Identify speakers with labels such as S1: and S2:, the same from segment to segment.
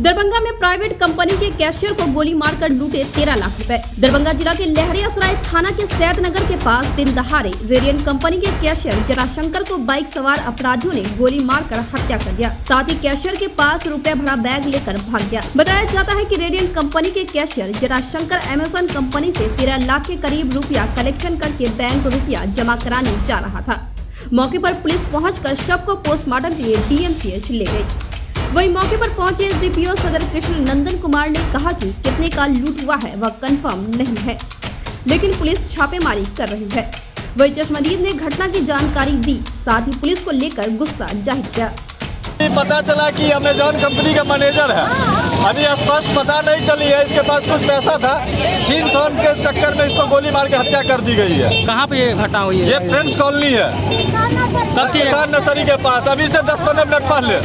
S1: दरभंगा में private company के cashier को गोली मारकर लूटे तेरह लाख रुपए। दरभंगा जिला के लहरिया सराय थाना के सैद नगर के पास दिन दहाड़े वेरिएंट कंपनी के कैशियर जराशंकर को बाइक सवार अपराधियों ने गोली मारकर हत्या कर दिया। साथ ही कैशियर के पास रुपए भरा बैग लेकर भाग गया। बताया जाता है की रेडियंट कंपनी के कैशियर जराशंकर अमेजोन कंपनी ऐसी तेरह लाख के करीब रूपया कलेक्शन करके बैंक रूपया जमा कराने जा रहा था। मौके पर पुलिस पहुंचकर शव को पोस्टमार्टम के लिए डीएमसीएच ले गई। वहीं मौके पर पहुँचे एसडीपीओ सदर कृष्ण नंदन कुमार ने कहा कि कितने का लूट हुआ है, वह कंफर्म नहीं है। लेकिन पुलिस छापेमारी कर रही है। वही चश्मदीद ने घटना की जानकारी दी, साथ ही पुलिस को लेकर गुस्सा ज़ाहिर किया।
S2: पता चला कि अमेजोन कंपनी का मैनेजर है। अभी स्पष्ट पता नहीं चली है इसके पास कुछ पैसा था। छीन थोन के चक्कर में इसको गोली मार के हत्या कर दी गई है।
S3: कहाँ पे ये घटना हुई है?
S2: ये फ्रेंड्स कॉलोनी है। किसान नर्सरी के पास अभी से दस पंद्रह मिनट पहले।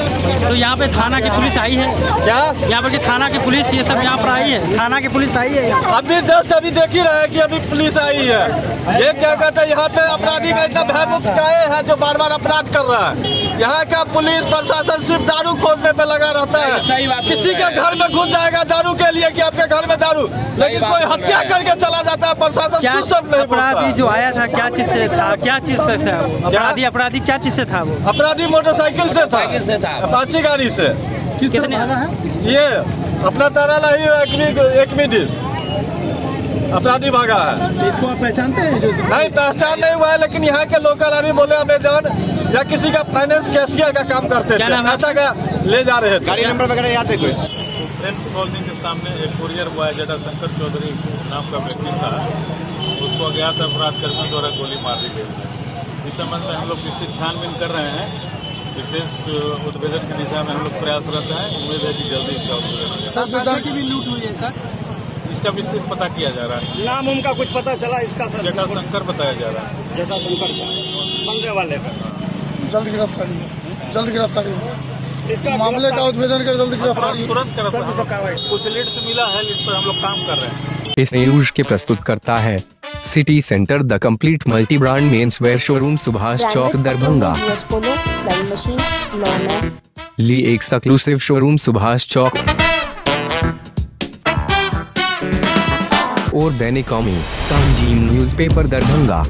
S3: तो यहाँ पे थाना की पुलिस आई है?
S2: क्या?
S3: यहाँ पर थाना की पुलिस ये सब यहाँ पर आई है? थाना की पुलिस आई है?
S2: अभी जस्ट अभी देख ही रहे की अभी पुलिस आई है। ये क्या कहते हैं यहाँ पे अपराधी का इतना भयमुक्त काहे है जो बार बार अपराध कर रहा है? यहाँ का पुलिस प्रशासन सिर्फ़ दारू खोजने पे लगा रहता है। किसी के घर में घुस जाएगा दारू के लिए कि आपके घर में दारू। लेकिन कोई हत्या करके चला जाता है प्रशासन
S3: क्या
S2: सब नहीं
S3: अपराधी जो आया था क्या चीज़ से था क्या चीज़ से था? अपराधी अपराधी क्या चीज़ से था वो?
S2: अपराधी मोटरसाइकिल से था। अपाची गाड़ी से।
S3: कितने
S2: ये अपना तारा लाई एक एक मिडिस अपराधी भागा है।
S4: इसको आप पहचानते हैं? जो
S2: नहीं पहचान नहीं हुआ है लेकिन यहाँ के लोकल आदमी बोले अमेजन या किसी का फाइनेंस कैशियर का काम करते थे।
S3: है?
S2: ऐसा का ले जा रहे थे।
S3: गाड़ी नंबर वगैरह याद है कोई?
S5: फ्रेंड्स कॉलोनी के सामने एक कुरियर बॉय जटा शंकर चौधरी नाम का व्यक्ति था। उसको अज्ञात अपराध कर्मियों द्वारा गोली मार दी गई। है इस संबंध में हम लोग विस्तृत छानबीन कर रहे हैं। विशेष उद्भेदन की दिशा में हम लोग प्रयासरत हैं। उम्मीद है कि जल्दी इसका उद्भेदन।
S3: की भी लूट हुई है सर?
S5: इसका विस्तृत पता किया जा रहा है।
S4: नाम उनका कुछ पता चला इसका सर?
S5: जटा शंकर बताया जा रहा है।
S4: जटा शंकर बंदे वाले
S6: जल्द गिरफ्तारी जल्द गिरफ्तारी हो।
S4: इसका
S6: मामले का उद्भेदन कर जल्द गिरफ्तारी।
S5: तुरंत कुछ लीड्स मिला है जिस पर हम लोग काम कर रहे हैं।
S7: इस न्यूज़ के प्रस्तुत करता है city centre the complete multi brand men's wear showroom Subhash Chowk Darbhanga. ली एक सक्लूसिव शोरूम सुभाष चौक। और दैनिक कौमी। तंजीम न्यूज़पेपर दरभंगा।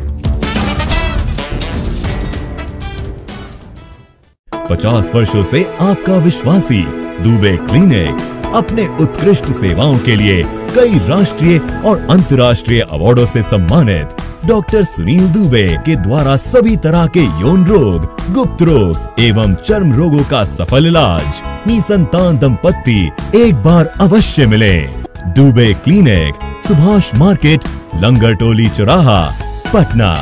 S8: पचास वर्षों से आपका विश्वासी दुबे क्लिनिक। अपने उत्कृष्ट सेवाओं के लिए कई राष्ट्रीय और अंतर्राष्ट्रीय अवार्डों से सम्मानित डॉक्टर सुनील दुबे के द्वारा सभी तरह के यौन रोग, गुप्त रोग एवं चर्म रोगों का सफल इलाज निसंतान दंपत्ति एक बार अवश्य मिले। दुबे क्लिनिक, सुभाष मार्केट, लंगर टोली चौराहा, पटना।